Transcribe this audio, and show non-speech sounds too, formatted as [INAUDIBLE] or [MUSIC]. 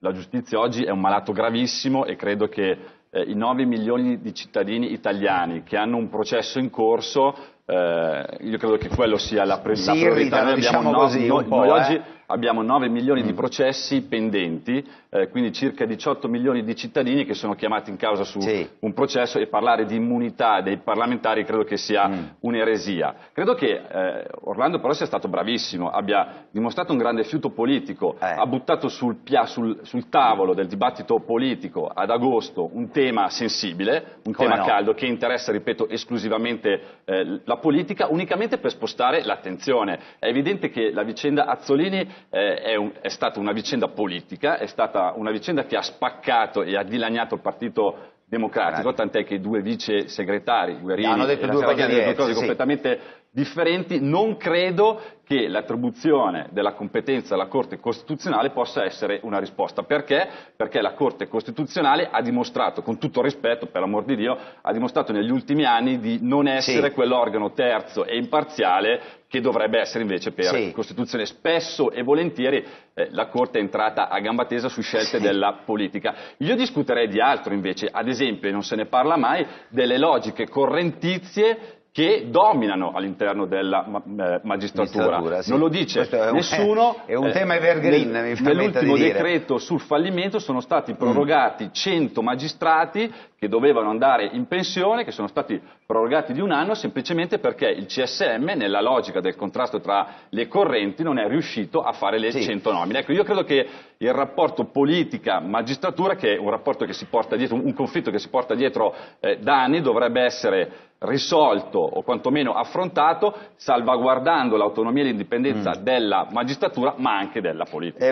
la giustizia oggi è un malato gravissimo e credo che eh, i 9 milioni di cittadini italiani che hanno un processo in corso, eh, io credo che quello sia la, pre- Si la priorità. irritano, diciamo no- così, noi- noi eh. oggi abbiamo 9 milioni di Mm. processi pendenti, eh, quindi circa 18 milioni di cittadini che sono chiamati in causa su Sì. un processo e parlare di immunità dei parlamentari credo che sia Mm. un'eresia. Credo che eh, Orlando però sia stato bravissimo, abbia dimostrato un grande fiuto politico, Eh. ha buttato sul, pia- sul- sul tavolo del dibattito politico ad agosto un tema sensibile, un Come tema no? caldo che interessa, ripeto, esclusivamente eh, la politica, unicamente per spostare l'attenzione. È evidente che la vicenda Azzolini eh, è, un- è stata una vicenda politica, è stata una vicenda che ha spaccato e ha dilaniato il Partito Democratico, tant'è che i due vice segretari, Guerini Hanno detto e due cose hanno detto diverse, sì. completamente differenti. Non credo che l'attribuzione della competenza alla Corte Costituzionale possa essere una risposta. Perché? Perché la Corte Costituzionale ha dimostrato, con tutto rispetto, per l'amor di Dio, ha dimostrato negli ultimi anni di non essere Sì. quell'organo terzo e imparziale che dovrebbe essere invece per Sì. Costituzione. Spesso e volentieri eh, la Corte è entrata a gamba tesa su scelte Sì. della politica. Io discuterei di altro invece, ad esempio, e non se ne parla mai, delle logiche correntizie che dominano all'interno della ma- eh, magistratura. Sì. Non lo dice Questo è un- nessuno. [LAUGHS] è un eh, tema evergreen, nel- mi Nell'ultimo di decreto sul fallimento sono stati prorogati 100 magistrati che dovevano andare in pensione, che sono stati prorogati di un anno semplicemente perché il CSM, nella logica del contrasto tra le correnti, non è riuscito a fare le Sì. 100 nomine. Ecco, io credo che il rapporto politica-magistratura, che è un rapporto che si porta dietro, un conflitto che si porta dietro eh, da anni, dovrebbe essere risolto o quantomeno affrontato salvaguardando l'autonomia e l'indipendenza della magistratura ma anche della politica.